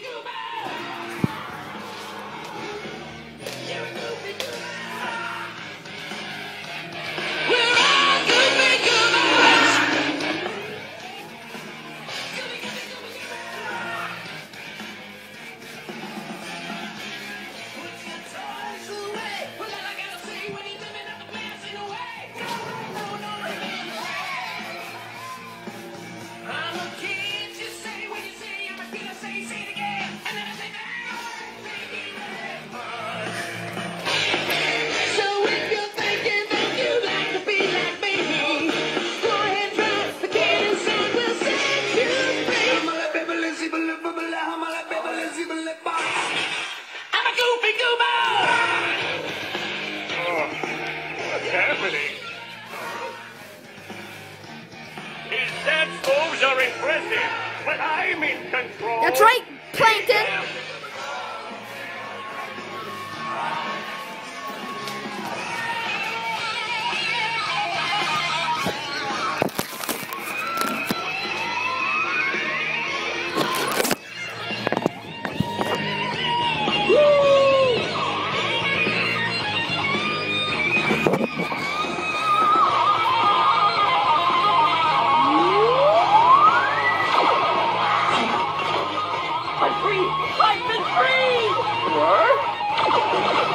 You bet. What's happening? His moves are impressive, but I'm in control. That's right, Plankton. I've been freed! What?